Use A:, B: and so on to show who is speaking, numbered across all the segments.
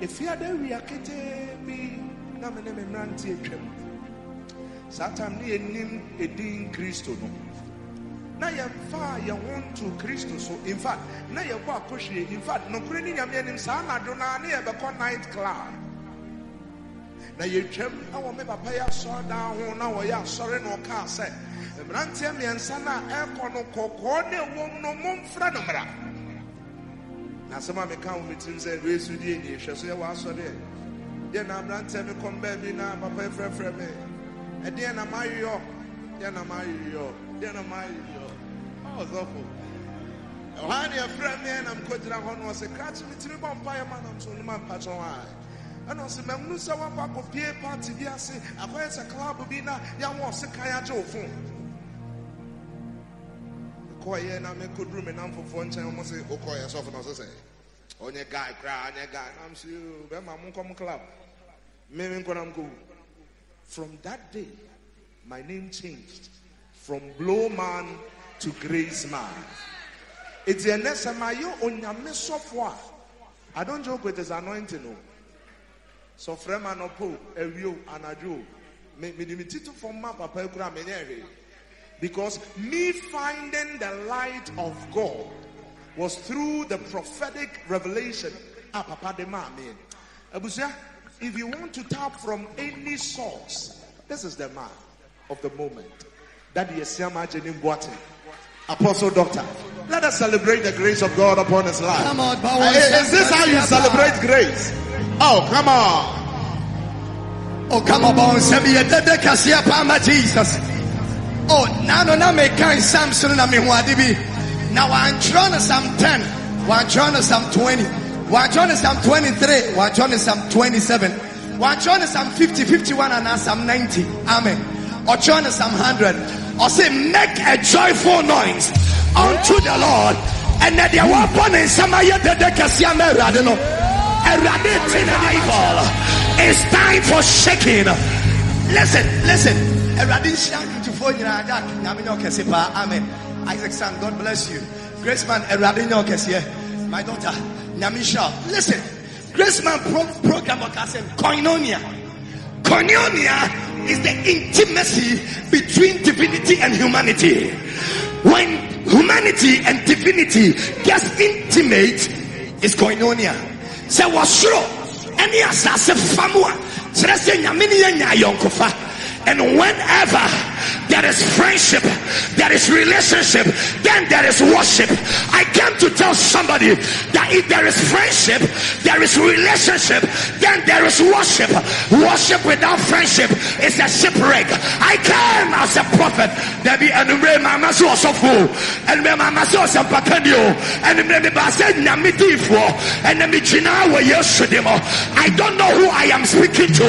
A: efiada wia ketee bi na me ne me mmerante atwam saa time ne yɛnim edin kristo no na yɛmfa yɛn ho nto kristo so in fact na yɛbɔ akɔhwie in fact nokorɛ ne nyame anim saa anadwo naa ne yɛbɛkɔ night club na yɛtwam ɛwɔ me papa yɛ asɔre dan ho na wɔyɛ asɔre na ɔkaa sɛ mmeranteɛ mmiɛnsa no a ɛrekɔ no kɔkɔɔ ne ɛwɔ mu no momfrɛ no mmara na asɛm a meka wo metim sɛ resu die nie hwɛ so yɛwɔ asɔre. Yɛ na aberanteɛ me kɔm baabi na papa frɛfrɛ me. Ɛdeɛ na mayɔ deɛ na mayɔ deɛ na mayɔ ɔsɔfo. Ɛhɔ ne ɛfrɛ me na mekɔgyina hɔ no ɔsɛ krakye metumi bɔ mpayɛ ma nam so noma mpakyɛ hɔ a ɛna ɔsɛ mahunu sɛ woakɔ akɔpie party bi ase. Akɔyɛ sɛ club bi na yɛwɔ ɔse kan agye wo fo kɔɔyɛ na me nkyɛn ɔmo se sɔfo na sɛ ɔnyɛ guy koraa ɔnyɛ guy "Yoo, bɛma mo nkɔm club me me nkɔ nam from that day my name changed from blow man to grace man it's a nessa mayo onyame sɔfo a i don't joke with his anointing o so frɛma no po awio anadwo me me de me tito fam ma papa kura me nyɛ because me finding the light of God was through the prophetic revelation. Ah, Papa de Mami. Abusia, if you want to tap from any source, this is the man of the moment. That is Siama Jenim Boatin. Apostle Doctor. Let us celebrate the grace of God upon his life.
B: Come on,
A: Is this how you celebrate grace? Oh, come on.
B: Oh, come on, bow and say, "Me yɛdɛdɛ kɛseɛ paa ma Jesus. Oh, na no meka in Samson na me ho ade bi. Na wantwerɛ no Psalm 10, wantwerɛ no Psalm 20, wantwerɛ no Psalm 23, wantwerɛ no Psalm 27, wantwerɛ no Psalm 50, 51 and now Psalm 90. Amen. Ɔtwerɛ no Psalm 100. Or say, make a joyful noise unto the Lord. And that the weapon in some de kɛseɛ ma Awurade no. Awurade te na evil. It's time for shaking. Listen, listen. Ntufoɔ nyinaa da nyame nyɛ amen. Isaac son god bless you. Grace man awurade my daughter nhyira listen grace man pro program ɔka sɛ koinonia. Koinonia is the intimacy between divinity and humanity. When humanity and divinity gets intimate is koinonia. Sɛ wɔsoro ɛne asase fa mu a kyerɛ sɛ nyame ne and whenever there is friendship, there is relationship, then there is worship. I came to tell somebody that if there is friendship, there is relationship, then there is worship. Worship without friendship is a shipwreck. I came as a prophet. I don't know who I am speaking to.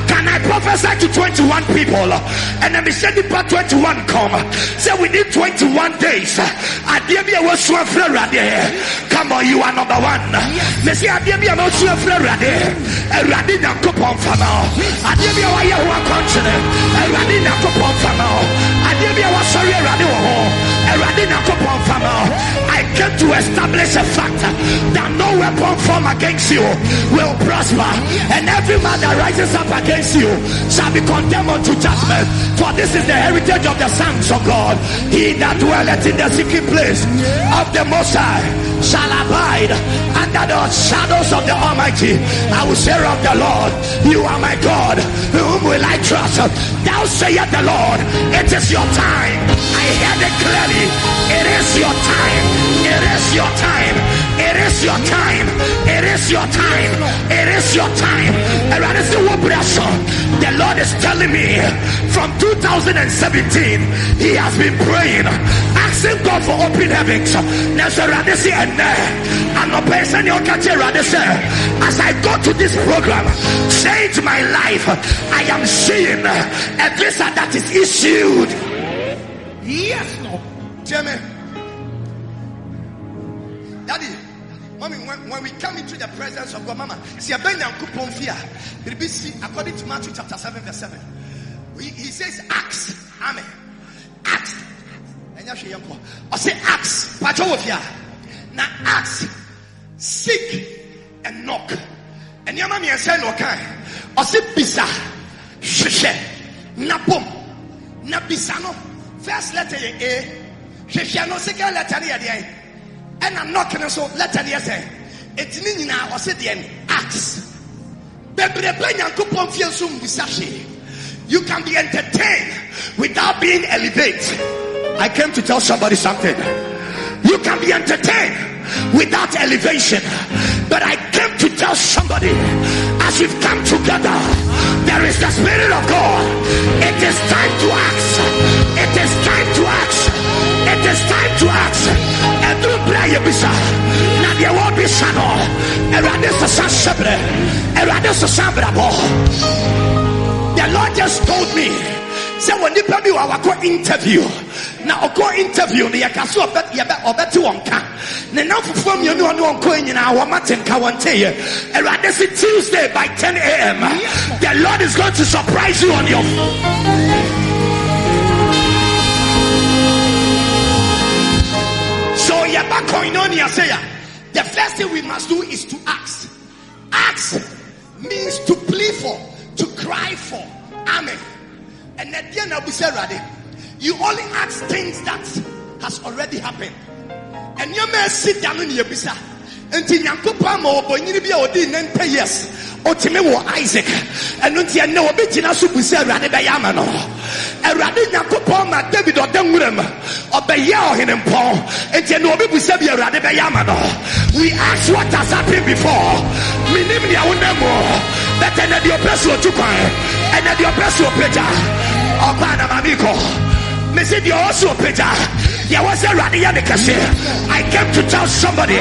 B: Can I prophesy to 21 people? And then we said about 21 come. Say we need 21 days. Come on, you are number one. Messi Adiabia was so Eradi na kupon fama. Adiabia wa ye wa continent. Eradi na kupon fama. Adiabia wa sorry Eradi wo. Eradi na kupon fama. I came to establish a fact that no weapon formed against you will prosper, and every man that rises up against you shall be condemned unto judgment. For this is the heritage of the sons of God. He that dwelleth in the secret place of the Most High shall abide under the shadows of the Almighty. I will say of the Lord, You are my God, whom will I trust? Thou sayest the Lord, It is your time. I hear it clearly. It is your time. It is your time. It is your time. It is your time. It is your time. The Lord is telling me from 2017, He has been praying, asking God for open heavens. As I go to this program, change my life. I am seeing a visa that is issued.
A: Yes, Lord. Jimmy. Daddy, mommy, when, when we come into the presence of God, Mama, see. According to Matthew chapter 7, verse 7, he, he says, Ask. Amen. Ask. And I say. Patrol Now, ask, seek, and knock. And your mommy say, No, can. I say, Bisa, Shishe, Napum, Nabisano. First letter A, Shishe, eh. no second letter A ɛna knock no so letter deɛ sɛ ɛtumi nyinaa ɔse deɛ ne ax bebrebe nyankopɔn fie nso mbusa you can be entertained without being elevated.
B: I came to tell somebody something. You can be entertained without elevation. But i came to tell somebody as we've come together there is the spirit of god. It is time to act. It is time to act. It is time to act. Ɛduru bere a yɛbisa na wɔbisa no awurade sesa hyɛberɛ the lord just told me sɛ wɔ nipa bi wɔ wakɔ interview. Na ɔkɔ interview no yɛka so ɔbɛte wɔn ka ne nam fofoɔ mmienu ɔne wɔn kɔɛ nyinaa wɔmate nka wɔn teeɛ awurade se tuesday by 10 a.m the lord is going to surprise you on your So yaba koinonia say the first thing we must do is to ask. Ask means to plead for, to cry for. Amen. And at the end of the you only ask things that has already happened. And you may sit down in your bisa. Until Yankupama or Bonini be or yes ɔtumi wɔ isaac ɛno nti ɛnɛ wɔbɛgyina so bu sɛ awurade bɛyɛ ama no awurade nyankopɔn ma david ɔda nwura mu. Ɔbɛyɛ ɔhene mpɔn. Nti ɛnɛ wɔbɛbu sɛ bi awurade bɛyɛ ama no. We ask what has happened before. Menim nea wonam mu bɛt ɛnɛ deɛ ɔpɛ so ɔtu kwan ɛnɛ deɛ ɔpɛ so ɔpagya ɔkɔ anamame kɔ. Mese deɛ ɔwɔ so ɔpagya there was a I came to tell somebody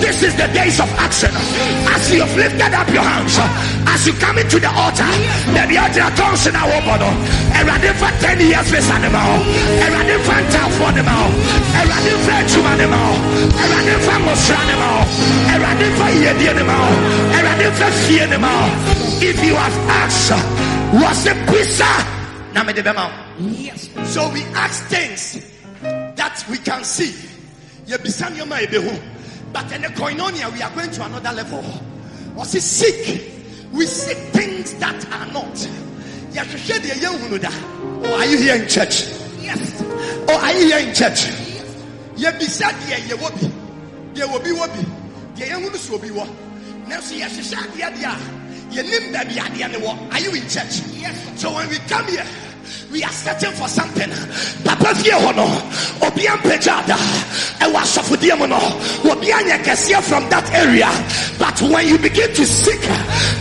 B: this is the days of action. As you have lifted up your hands, as you come into the altar, the altar comes in our body. And running for 10 years this animal, and running for tough animal, and running for two animal, and running for most animal, running for the animal, running for the animal. If you have asked, was a pizza? Yes. So we ask things that we can see. But in the koinonia, we are going to another level. Or see, seek. We seek things that are not. Oh, are you here in church? Yes. Oh, are you here in church? Deɛ yɛ wɔ bi, deɛ wɔ bi wɔ bi, deɛ yɛn hunu so bi wɔ. Nanso yɛhyehyɛ adeɛ deɛ a yɛnim baabi adeɛ ne wɔ. Are you in church? Yes. So when we come here we are searching for something. Papa fie hɔ no. Obi ampagya ada ɛwɔ obi from that area. But when you begin to seek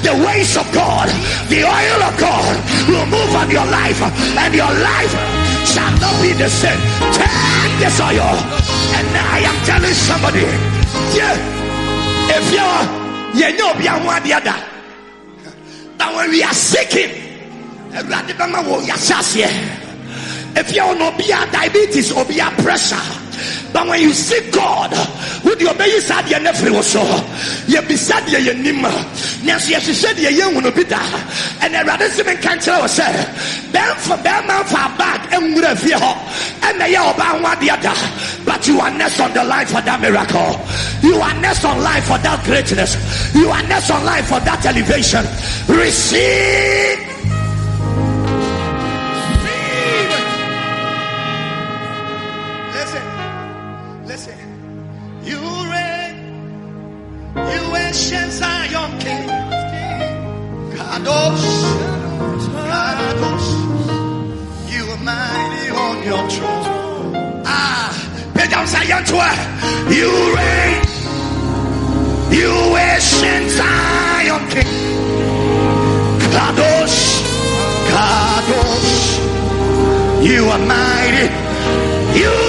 B: the ways of God the oil of God will move on your life and your life shall not be the same. Take this oil and I am telling somebody yeah if you're you're but when we are seeking awurade bɛma wɔ yɛahyɛ aseɛ. If you're no be diabetes be pressure but when you see God who the obey? Is at the end so you be sad ye nim nanso ye hwehwɛ deɛ yɛhu bi da ɛna awurade se me nka nkyerɛ wɔ sɛ bɛmfa bɛrima mfa bag nwura fie hɔ ɛna yɛ ɔba ho adeɛ da but you are next on the line for that miracle. You are next on line for that greatness. You are next on line for that elevation. Receive mighty on your throne. Ah, Pedam Zion to You reign, You ancient Zion King. Kadosh, Kadosh. You are mighty. You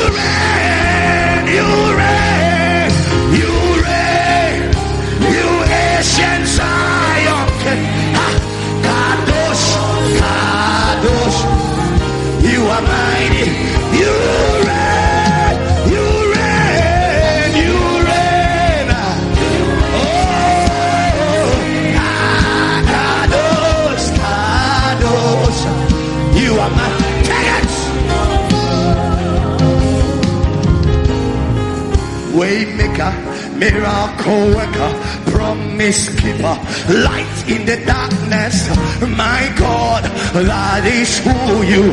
B: You are mighty. You reign. You reign. You reign. Oh, Kadosh, Kadosh. You are my tenants. Waymaker, miracle worker, promise keeper, light in the darkness. My God, that is who you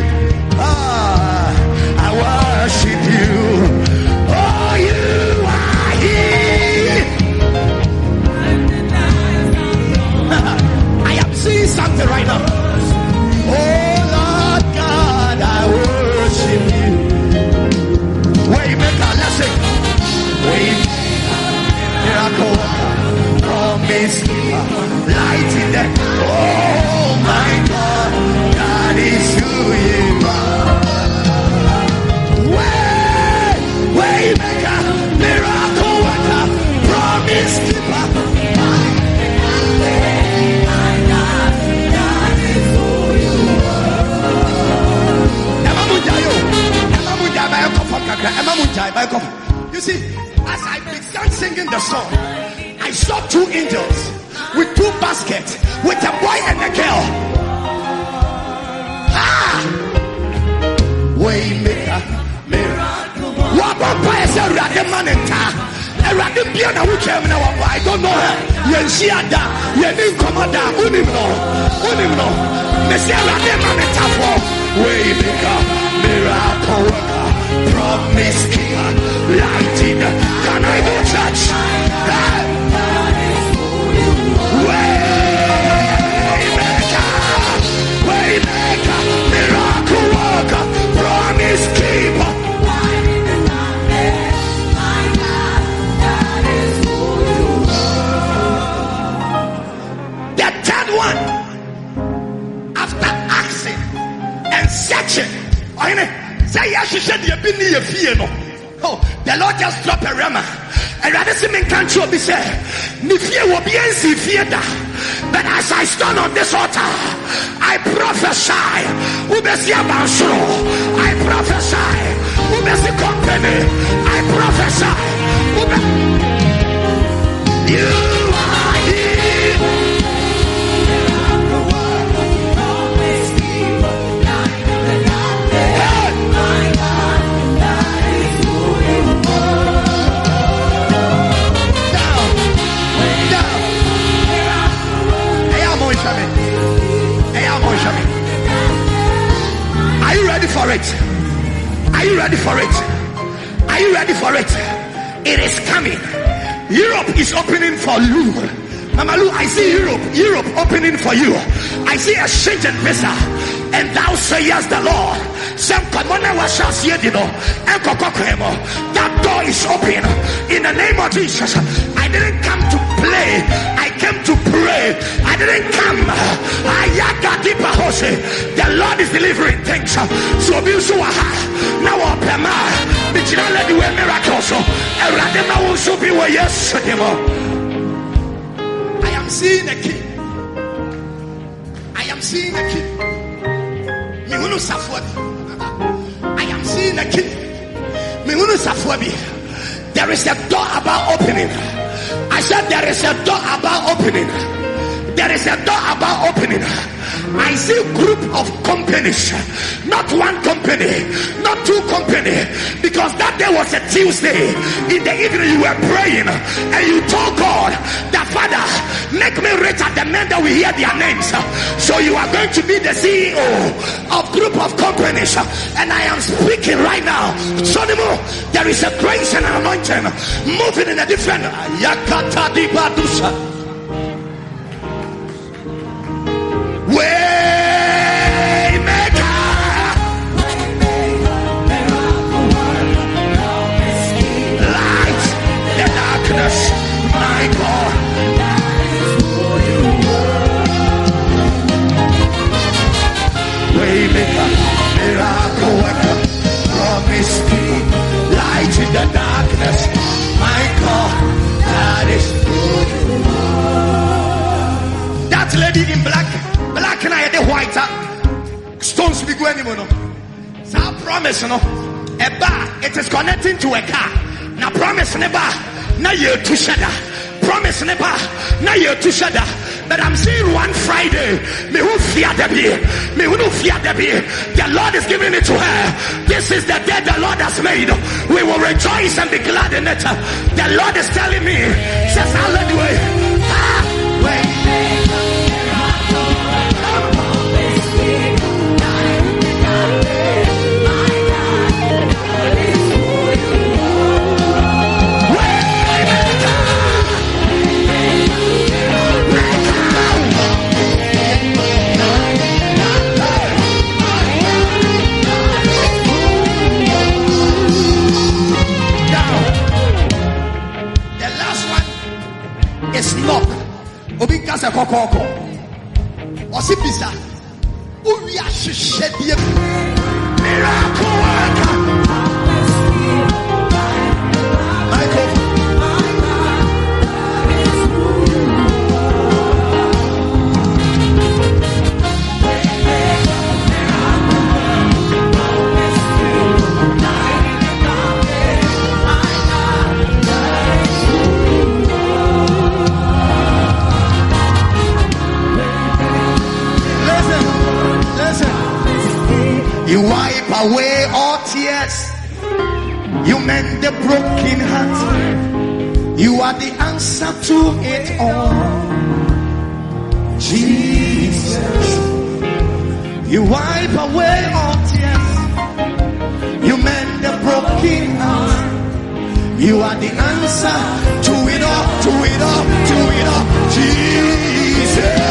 B: two with two baskets, with a boy and a girl. Ah! Waymaker, miracle. Wababa is a random man in town. A random piano who came now. I don't know her. Yen she ada, yen in commander, unim no, unim no. Monsieur random man in town. Waymaker, miracle worker, promise keeper, light in. Can I go church? Ansi fie but as i stand on this altar i prophesy. I prophesy Europe is opening for you. Mama Lou, I see Europe, Europe opening for you. I see a change visa. And thou sayest the Lord. That door is open in the name of Jesus. I didn't come to play. I came to pray. I didn't come. The Lord is delivering things. So so now open the general lady were miracles. Eradema will be where. I am seeing a king. I am seeing a king. Mihunu Safwabi. I am seeing a king. Mihunu Safwabi. There is a door about opening. I said there is a door about opening. There is a door about opening. I see group of companies, not one company, not two company, because that day was a Tuesday. In the evening, you were praying and you told God that Father, make me rich at the men that we hear their names. So you are going to be the CEO of group of companies, and I am speaking right now. Sonimo, there is a grace and an anointing moving in a different Yakata. I promise no. A bar, it is connecting to a car. Now promise never. Now you to shada. Promise never. Now you to shada. But I'm seeing one Friday. Me who fear the be. Me who fear the be. The Lord is giving it to her. This is the day the Lord has made. We will rejoice and be glad in it. The Lord is telling me, says hallelujah. Ah, Miracle worker. Away all tears. You mend the broken heart. You are the answer to it all. Jesus. You wipe away all tears. You mend the broken heart. You are the answer to it all, to it all, to it all. Jesus.